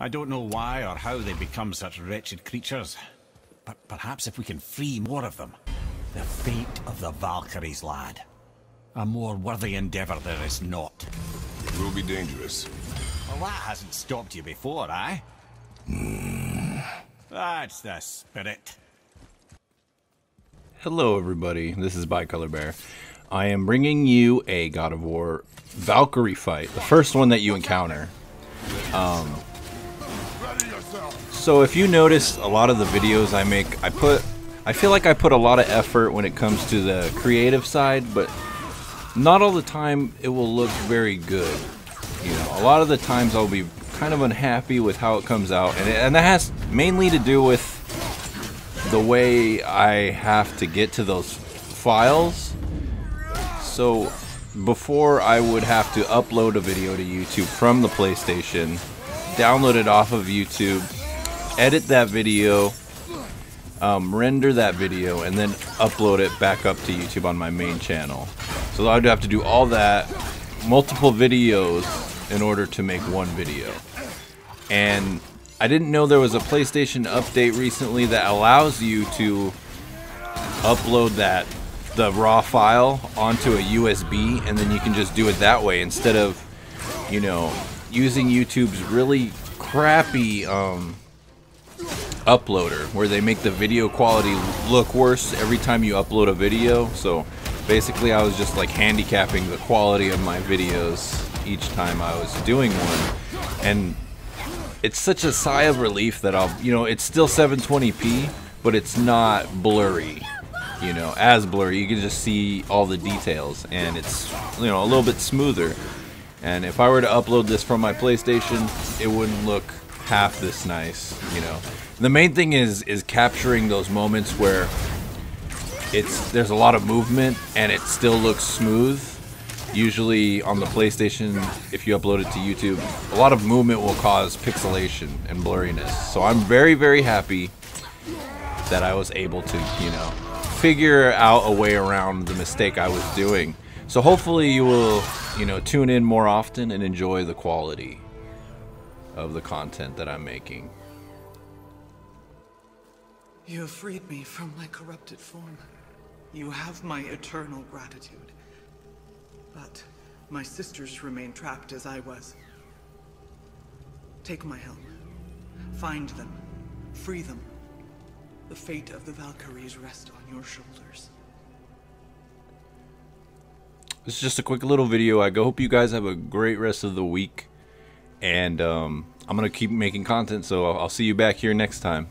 I don't know why or how they become such wretched creatures, but perhaps if we can free more of them. The fate of the Valkyries, lad. A more worthy endeavour there is not. It will be dangerous. Well, that hasn't stopped you before, eh? That's the spirit. Hello, everybody. This is Bicolor Bear. I am bringing you a God of War Valkyrie fight, the first one that you encounter. Um, so if you notice a lot of the videos I make, I put, I feel like I put a lot of effort when it comes to the creative side, but not all the time it will look very good. You know, a lot of the times I'll be kind of unhappy with how it comes out, and, it, and that has mainly to do with the way I have to get to those files. So before I would have to upload a video to YouTube from the PlayStation, download it off of YouTube, edit that video, um, render that video, and then upload it back up to YouTube on my main channel. So I'd have to do all that, multiple videos, in order to make one video. And I didn't know there was a PlayStation update recently that allows you to upload that the raw file onto a USB and then you can just do it that way instead of you know using YouTube's really crappy um, uploader where they make the video quality look worse every time you upload a video so basically I was just like handicapping the quality of my videos each time I was doing one and it's such a sigh of relief that I'll, you know, it's still 720p, but it's not blurry, you know, as blurry. You can just see all the details, and it's, you know, a little bit smoother. And if I were to upload this from my PlayStation, it wouldn't look half this nice, you know. The main thing is is capturing those moments where it's there's a lot of movement and it still looks smooth usually on the PlayStation, if you upload it to YouTube, a lot of movement will cause pixelation and blurriness. So I'm very, very happy that I was able to, you know, figure out a way around the mistake I was doing. So hopefully you will, you know, tune in more often and enjoy the quality of the content that I'm making. You have freed me from my corrupted form. You have my eternal gratitude. But my sisters remain trapped as I was. Take my helm. Find them. Free them. The fate of the Valkyries rests on your shoulders. This is just a quick little video. I go hope you guys have a great rest of the week. And um, I'm going to keep making content, so I'll see you back here next time.